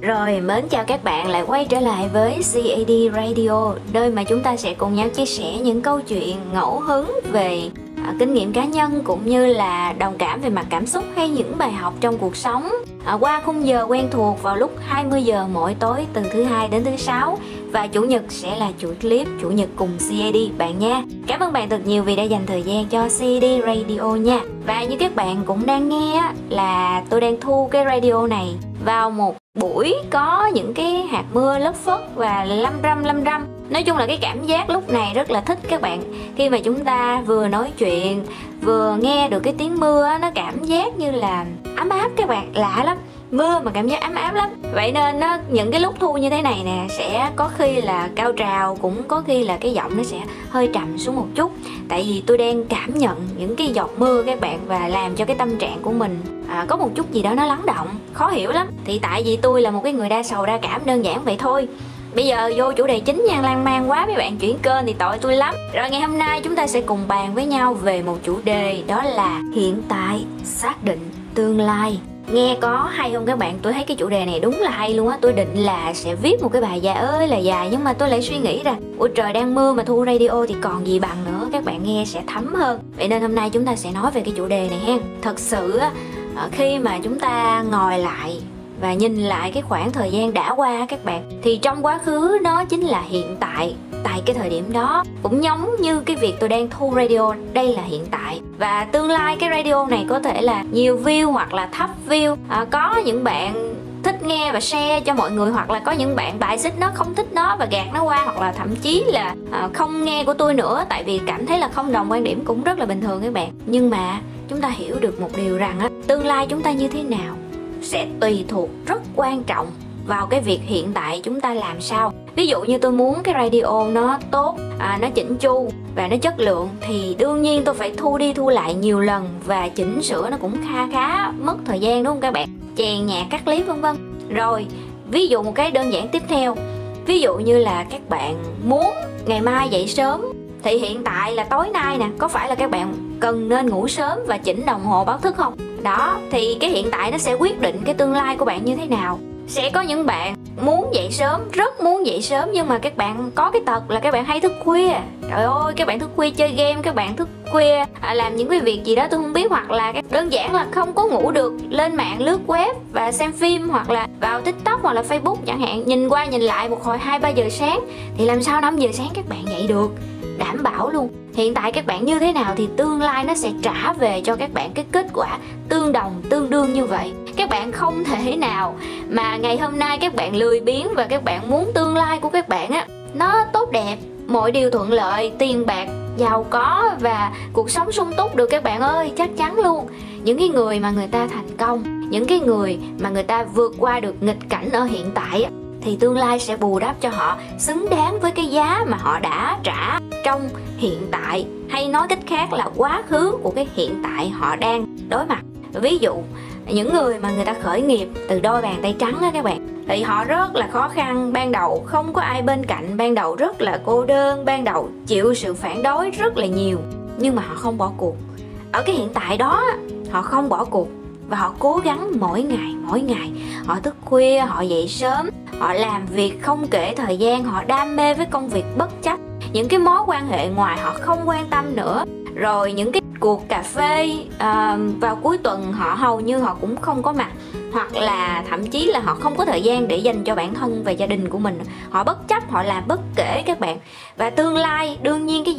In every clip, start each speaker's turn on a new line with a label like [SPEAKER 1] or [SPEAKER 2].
[SPEAKER 1] Rồi, mến chào các bạn lại quay trở lại với CAD Radio, nơi mà chúng ta sẽ cùng nhau chia sẻ những câu chuyện ngẫu hứng về à, kinh nghiệm cá nhân cũng như là đồng cảm về mặt cảm xúc hay những bài học trong cuộc sống. À, qua khung giờ quen thuộc vào lúc 20 giờ mỗi tối từ thứ hai đến thứ sáu và chủ nhật sẽ là chuỗi clip chủ nhật cùng CAD bạn nha. Cảm ơn bạn thật nhiều vì đã dành thời gian cho CAD Radio nha. Và như các bạn cũng đang nghe là tôi đang thu cái radio này vào một buổi có những cái hạt mưa lất phất và lâm râm lâm râm. Nói chung là cái cảm giác lúc này rất là thích các bạn. Khi mà chúng ta vừa nói chuyện, vừa nghe được cái tiếng mưa nó cảm giác như là ấm áp các bạn, lạ lắm mưa mà cảm giác ấm áp lắm. Vậy nên nó những cái lúc thu như thế này nè sẽ có khi là cao trào cũng có khi là cái giọng nó sẽ hơi trầm xuống một chút. Tại vì tôi đang cảm nhận những cái giọt mưa các bạn và làm cho cái tâm trạng của mình à, có một chút gì đó nó lắng động khó hiểu lắm. Thì tại vì tôi là một cái người đa sầu đa cảm đơn giản vậy thôi. Bây giờ vô chủ đề chính nha lan man quá mấy bạn chuyển kênh thì tội tôi lắm. Rồi ngày hôm nay chúng ta sẽ cùng bàn với nhau về một chủ đề đó là hiện tại xác định tương lai nghe có hay không các bạn? Tôi thấy cái chủ đề này đúng là hay luôn á. Tôi định là sẽ viết một cái bài dài ơi là dài, nhưng mà tôi lại suy nghĩ ra, ủa trời, đang mưa mà thu radio thì còn gì bằng nữa, các bạn nghe sẽ thấm hơn. Vậy nên hôm nay chúng ta sẽ nói về cái chủ đề này ha. Thật sự á ờ, khi mà chúng ta ngồi lại và nhìn lại cái khoảng thời gian đã qua các bạn, thì trong quá khứ nó chính là hiện tại tại cái thời điểm đó. Cũng giống như cái việc tôi đang thu radio, đây là hiện tại và tương lai cái radio này có thể là nhiều view hoặc là thấp view. À, có những bạn thích nghe và share cho mọi người hoặc là có những bạn bài xích nó không thích nó và gạt nó qua hoặc là thậm chí là à, không nghe của tôi nữa tại vì cảm thấy là không đồng quan điểm cũng rất là bình thường các bạn. Nhưng mà chúng ta hiểu được một điều rằng á tương lai chúng ta như thế nào sẽ tùy thuộc rất quan trọng vào cái việc hiện tại chúng ta làm sao ví dụ như tôi muốn cái radio nó tốt à, nó chỉnh chu và nó chất lượng thì đương nhiên tôi phải thu đi thu lại nhiều lần và chỉnh sửa nó cũng kha khá mất thời gian đúng không các bạn? Chèn nhạc cắt clip vân vân. Rồi ví dụ một cái đơn giản tiếp theo. Ví dụ như là các bạn muốn ngày mai dậy sớm thì hiện tại là tối nay nè có phải là các bạn cần nên ngủ sớm và chỉnh đồng hồ báo thức không? Đó thì cái hiện tại nó sẽ quyết định cái tương lai của bạn như thế nào sẽ có những bạn muốn dậy sớm rất muốn dậy sớm nhưng mà các bạn có cái tật là các bạn hay thức khuya. Trời ơi các bạn thức khuya chơi game các bạn thức khuya à, làm những cái việc gì đó tôi không biết hoặc là đơn giản là không có ngủ được lên mạng lướt web và xem phim hoặc là vào tiktok hoặc là facebook chẳng hạn nhìn qua nhìn lại một hồi hai ba giờ sáng thì làm sao 5 giờ sáng các bạn dậy được? Đảm bảo luôn. Hiện tại các bạn như thế nào thì tương lai nó sẽ trả về cho các bạn cái kết quả tương đồng, tương đương như vậy. Các bạn không thể nào mà ngày hôm nay các bạn lười biếng và các bạn muốn tương lai của các bạn á, nó tốt đẹp. Mọi điều thuận lợi, tiền bạc, giàu có và cuộc sống sung túc được các bạn ơi, chắc chắn luôn. Những cái người mà người ta thành công, những cái người mà người ta vượt qua được nghịch cảnh ở hiện tại thì tương lai sẽ bù đắp cho họ xứng đáng với cái giá mà họ đã trả trong hiện tại. Hay nói cách khác là quá khứ của cái hiện tại họ đang đối mặt. Ví dụ, những người mà người ta khởi nghiệp từ đôi bàn tay trắng á các bạn, thì họ rất là khó khăn ban đầu. Không có ai bên cạnh ban đầu rất là cô đơn, ban đầu chịu sự phản đối rất là nhiều. Nhưng mà họ không bỏ cuộc. Ở cái hiện tại đó, họ không bỏ cuộc và họ cố gắng mỗi ngày mỗi ngày. Họ thức khuya, họ dậy sớm họ làm việc không kể thời gian họ đam mê với công việc bất chấp. Những cái mối quan hệ ngoài họ không quan tâm nữa. Rồi những cái cuộc cà phê uh, vào cuối tuần họ hầu như họ cũng không có mặt. Hoặc là thậm chí là họ không có thời gian để dành cho bản thân và gia đình của mình. Họ bất chấp họ làm bất kể các bạn. Và tương lai đương nhiên cái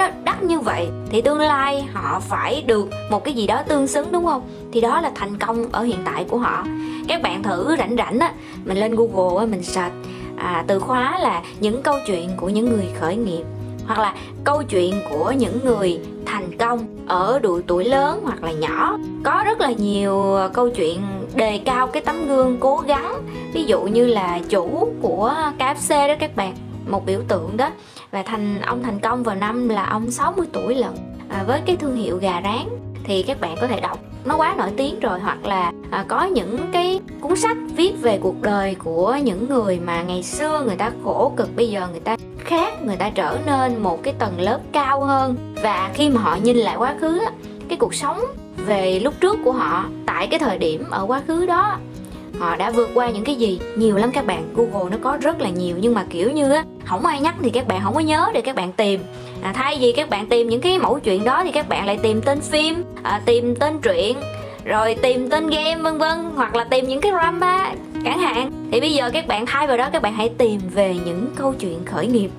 [SPEAKER 1] nó đắt như vậy thì tương lai họ phải được một cái gì đó tương xứng đúng không? Thì đó là thành công ở hiện tại của họ. Các bạn thử rảnh rảnh á mình lên google á mình search à, từ khóa là những câu chuyện của những người khởi nghiệp hoặc là câu chuyện của những người thành công ở độ tuổi lớn hoặc là nhỏ. Có rất là nhiều câu chuyện đề cao cái tấm gương cố gắng ví dụ như là chủ của KFC đó các bạn một biểu tượng đó và thành ông thành công vào năm là ông 60 tuổi lận. À, với cái thương hiệu gà rán thì các bạn có thể đọc nó quá nổi tiếng rồi hoặc là à, có những cái cuốn sách viết về cuộc đời của những người mà ngày xưa người ta khổ cực bây giờ người ta khác người ta trở nên một cái tầng lớp cao hơn. Và khi mà họ nhìn lại quá khứ cái cuộc sống về lúc trước của họ tại cái thời điểm ở quá khứ đó họ đã vượt qua những cái gì? Nhiều lắm các bạn. Google nó có rất là nhiều nhưng mà kiểu như á không ai nhắc thì các bạn không có nhớ để các bạn tìm. À, thay vì các bạn tìm những cái mẫu chuyện đó thì các bạn lại tìm tên phim à, tìm tên truyện rồi tìm tên game vân vân hoặc là tìm những cái drama chẳng hạn. Thì bây giờ các bạn thay vào đó các bạn hãy tìm về những câu chuyện khởi nghiệp.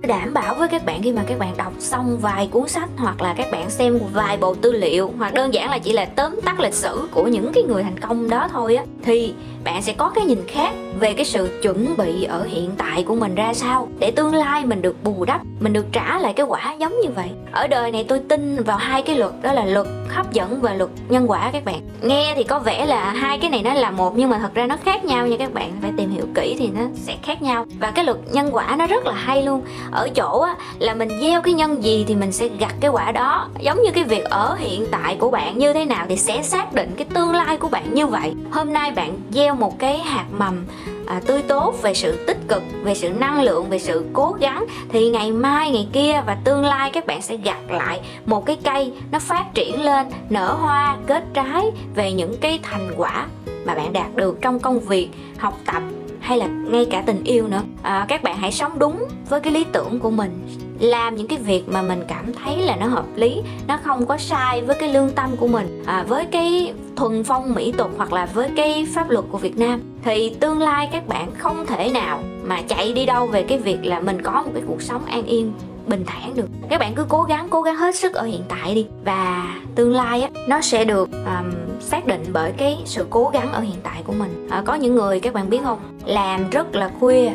[SPEAKER 1] Đảm bảo với các bạn khi mà các bạn đọc xong vài cuốn sách hoặc là các bạn xem vài bộ tư liệu hoặc đơn giản là chỉ là tóm tắt lịch sử của những cái người thành công đó thôi á thì bạn sẽ có cái nhìn khác về cái sự chuẩn bị ở hiện tại của mình ra sao? Để tương lai mình được bù đắp mình được trả lại cái quả giống như vậy. Ở đời này tôi tin vào hai cái luật đó là luật hấp dẫn và luật nhân quả các bạn. Nghe thì có vẻ là hai cái này nó là một nhưng mà thật ra nó khác nhau nha các bạn. Phải tìm hiểu kỹ thì nó sẽ khác nhau. Và cái luật nhân quả nó rất là hay luôn. Ở chỗ á, là mình gieo cái nhân gì thì mình sẽ gặt cái quả đó. Giống như cái việc ở hiện tại của bạn như thế nào thì sẽ xác định cái tương lai của bạn như vậy. Hôm nay bạn gieo gieo một cái hạt mầm à, tươi tốt về sự tích cực về sự năng lượng về sự cố gắng thì ngày mai ngày kia và tương lai các bạn sẽ gặt lại một cái cây nó phát triển lên nở hoa kết trái về những cái thành quả mà bạn đạt được trong công việc học tập hay là ngay cả tình yêu nữa. À, các bạn hãy sống đúng với cái lý tưởng của mình làm những cái việc mà mình cảm thấy là nó hợp lý nó không có sai với cái lương tâm của mình à, với cái thuần phong mỹ tục hoặc là với cái pháp luật của việt nam thì tương lai các bạn không thể nào mà chạy đi đâu về cái việc là mình có một cái cuộc sống an yên bình thản được. Các bạn cứ cố gắng cố gắng hết sức ở hiện tại đi và tương lai á nó sẽ được um, xác định bởi cái sự cố gắng ở hiện tại của mình. À, có những người các bạn biết không? Làm rất là khuya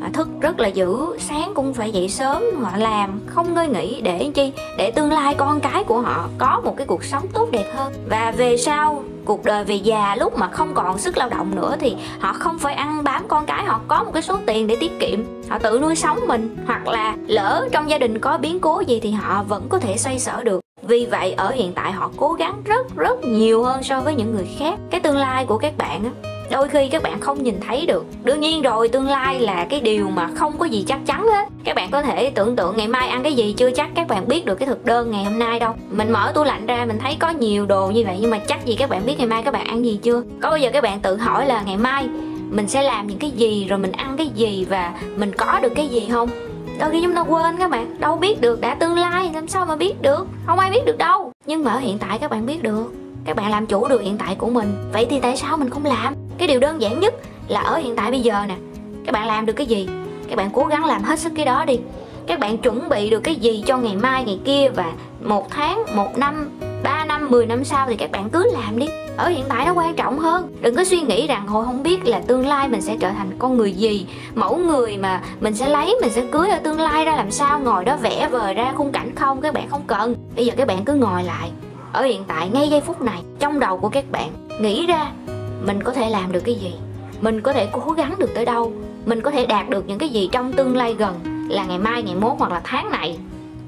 [SPEAKER 1] Ờ, thức rất là dữ, sáng cũng phải dậy sớm, họ làm, không ngơi nghỉ để chi? Để tương lai con cái của họ có một cái cuộc sống tốt đẹp hơn. Và về sau, cuộc đời về già lúc mà không còn sức lao động nữa thì họ không phải ăn bám con cái, họ có một cái số tiền để tiết kiệm. Họ tự nuôi sống mình, hoặc là lỡ trong gia đình có biến cố gì thì họ vẫn có thể xoay sở được. Vì vậy, ở hiện tại họ cố gắng rất rất nhiều hơn so với những người khác. Cái tương lai của các bạn á đôi khi các bạn không nhìn thấy được. Đương nhiên rồi, tương lai là cái điều mà không có gì chắc chắn hết. Các bạn có thể tưởng tượng ngày mai ăn cái gì chưa chắc các bạn biết được cái thực đơn ngày hôm nay đâu. Mình mở tủ lạnh ra, mình thấy có nhiều đồ như vậy, nhưng mà chắc gì các bạn biết ngày mai các bạn ăn gì chưa? Có bao giờ các bạn tự hỏi là ngày mai mình sẽ làm những cái gì, rồi mình ăn cái gì và mình có được cái gì không? Đôi khi chúng ta quên các bạn, đâu biết được đã tương lai, làm sao mà biết được? Không ai biết được đâu. Nhưng mà ở hiện tại các bạn biết được. Các bạn làm chủ được hiện tại của mình. Vậy thì tại sao mình không làm? Cái điều đơn giản nhất là ở hiện tại bây giờ nè, các bạn làm được cái gì? Các bạn cố gắng làm hết sức cái đó đi. Các bạn chuẩn bị được cái gì cho ngày mai, ngày kia và một tháng, một năm 3 năm 10 năm sau thì các bạn cứ làm đi. Ở hiện tại nó quan trọng hơn. Đừng có suy nghĩ rằng hồi không biết là tương lai mình sẽ trở thành con người gì. Mẫu người mà mình sẽ lấy, mình sẽ cưới ở tương lai ra làm sao? Ngồi đó vẽ vời ra khung cảnh không? Các bạn không cần. Bây giờ các bạn cứ ngồi lại. Ở hiện tại, ngay giây phút này, trong đầu của các bạn, nghĩ ra mình có thể làm được cái gì? Mình có thể cố gắng được tới đâu? Mình có thể đạt được những cái gì trong tương lai gần là ngày mai, ngày mốt hoặc là tháng này?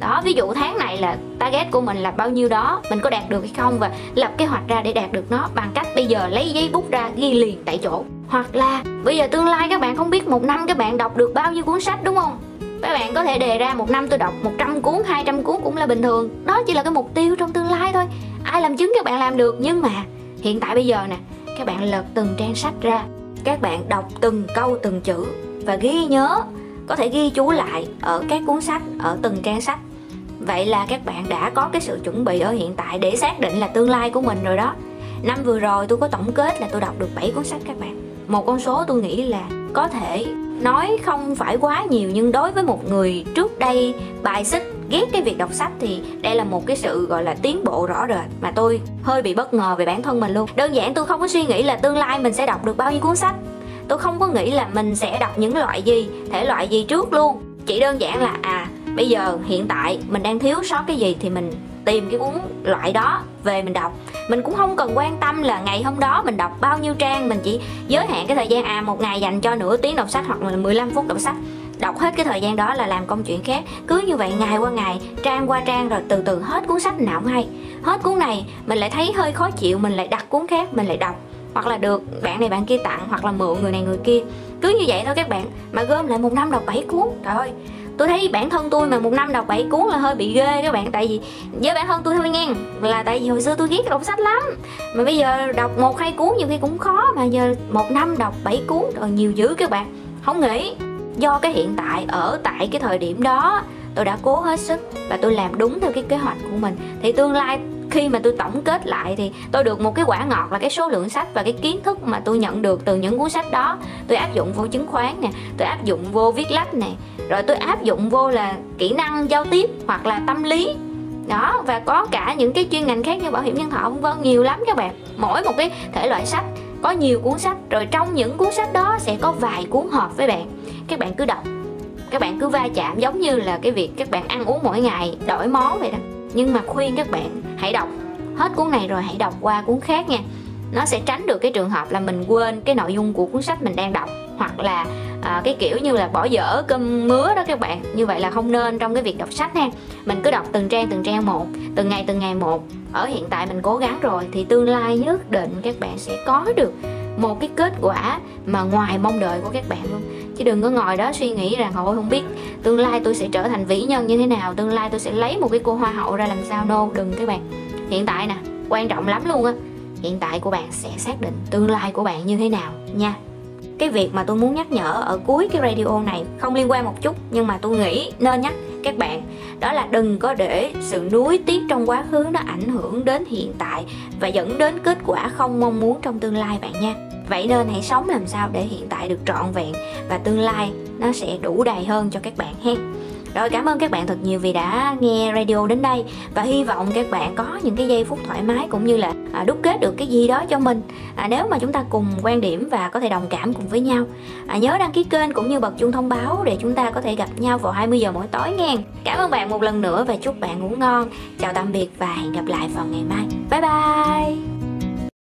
[SPEAKER 1] Đó, ví dụ tháng này là target của mình là bao nhiêu đó, mình có đạt được hay không và lập kế hoạch ra để đạt được nó bằng cách bây giờ lấy giấy bút ra ghi liền tại chỗ. Hoặc là, bây giờ tương lai các bạn không biết một năm các bạn đọc được bao nhiêu cuốn sách, đúng không? Các bạn có thể đề ra một năm tôi đọc 100 cuốn 200 cuốn cũng là bình thường. Đó chỉ là cái mục tiêu trong tương lai thôi. Ai làm chứng các bạn làm được, nhưng mà hiện tại bây giờ nè các bạn lật từng trang sách ra. Các bạn đọc từng câu, từng chữ. Và ghi nhớ, có thể ghi chú lại ở các cuốn sách, ở từng trang sách. Vậy là các bạn đã có cái sự chuẩn bị ở hiện tại để xác định là tương lai của mình rồi đó. Năm vừa rồi tôi có tổng kết là tôi đọc được 7 cuốn sách các bạn. Một con số tôi nghĩ là có thể nói không phải quá nhiều, nhưng đối với một người trước đây bài xích ghét cái việc đọc sách thì đây là một cái sự, gọi là, tiến bộ rõ rệt mà tôi hơi bị bất ngờ về bản thân mình luôn. Đơn giản, tôi không có suy nghĩ là tương lai mình sẽ đọc được bao nhiêu cuốn sách. Tôi không có nghĩ là mình sẽ đọc những loại gì, thể loại gì trước luôn. Chỉ đơn giản là à bây giờ hiện tại mình đang thiếu sót cái gì thì mình tìm cái cuốn loại đó về mình đọc. Mình cũng không cần quan tâm là ngày hôm đó mình đọc bao nhiêu trang, mình chỉ giới hạn cái thời gian à một ngày dành cho nửa tiếng đọc sách hoặc là 15 phút đọc sách đọc hết cái thời gian đó là làm công chuyện khác. Cứ như vậy ngày qua ngày, trang qua trang rồi từ từ hết cuốn sách nào cũng hay. Hết cuốn này, mình lại thấy hơi khó chịu, mình lại đặt cuốn khác, mình lại đọc. Hoặc là được bạn này bạn kia tặng, hoặc là mượn người này người kia. Cứ như vậy thôi các bạn, mà gom lại một năm đọc 7 cuốn. Trời ơi, tôi thấy bản thân tôi mà một năm đọc 7 cuốn là hơi bị ghê các bạn. Tại vì với bản thân tôi thôi nghe, là tại vì hồi xưa tôi ghét đọc sách lắm. Mà bây giờ đọc một, hai cuốn nhiều khi cũng khó, mà giờ một năm đọc 7 cuốn rồi nhiều dữ các bạn. Không nghĩ do cái hiện tại ở tại cái thời điểm đó, tôi đã cố hết sức và tôi làm đúng theo cái kế hoạch của mình. Thì tương lai khi mà tôi tổng kết lại thì tôi được một cái quả ngọt là cái số lượng sách và cái kiến thức mà tôi nhận được từ những cuốn sách đó. Tôi áp dụng vô chứng khoán nè, tôi áp dụng vô viết lách nè, rồi tôi áp dụng vô là kỹ năng giao tiếp hoặc là tâm lý. Đó, và có cả những cái chuyên ngành khác như bảo hiểm nhân thọ, vân vân, nhiều lắm các bạn. Mỗi một cái thể loại sách, có nhiều cuốn sách, rồi trong những cuốn sách đó sẽ có vài cuốn hợp với bạn các bạn cứ đọc. Các bạn cứ va chạm giống như là cái việc các bạn ăn uống mỗi ngày đổi món vậy đó. Nhưng mà khuyên các bạn hãy đọc. Hết cuốn này rồi hãy đọc qua cuốn khác nha. Nó sẽ tránh được cái trường hợp là mình quên cái nội dung của cuốn sách mình đang đọc hoặc là à, cái kiểu như là bỏ dở cơm mứa đó các bạn. Như vậy là không nên trong cái việc đọc sách ha. Mình cứ đọc từng trang từng trang một từng ngày từng ngày một. Ở hiện tại mình cố gắng rồi thì tương lai nhất định các bạn sẽ có được một cái kết quả mà ngoài mong đợi của các bạn luôn. Chứ đừng có ngồi đó suy nghĩ rằng ôi không biết tương lai tôi sẽ trở thành vĩ nhân như thế nào tương lai tôi sẽ lấy một cái cô hoa hậu ra làm sao. Nô no, đừng các bạn. Hiện tại nè quan trọng lắm luôn á hiện tại của bạn sẽ xác định tương lai của bạn như thế nào nha. Cái việc mà tôi muốn nhắc nhở ở cuối cái radio này không liên quan một chút nhưng mà tôi nghĩ nên nhắc các bạn. Đó là đừng có để sự nuối tiếc trong quá khứ nó ảnh hưởng đến hiện tại và dẫn đến kết quả không mong muốn trong tương lai bạn nha. Vậy nên hãy sống làm sao để hiện tại được trọn vẹn và tương lai nó sẽ đủ đầy hơn cho các bạn ha rồi, cảm ơn các bạn thật nhiều vì đã nghe radio đến đây và hy vọng các bạn có những cái giây phút thoải mái cũng như là à, đúc kết được cái gì đó cho mình. À, nếu mà chúng ta cùng quan điểm và có thể đồng cảm cùng với nhau. À, nhớ đăng ký kênh cũng như bật chuông thông báo để chúng ta có thể gặp nhau vào 20 giờ mỗi tối nghe cảm ơn bạn một lần nữa và chúc bạn ngủ ngon. Chào tạm biệt và hẹn gặp lại vào ngày mai. Bye bye!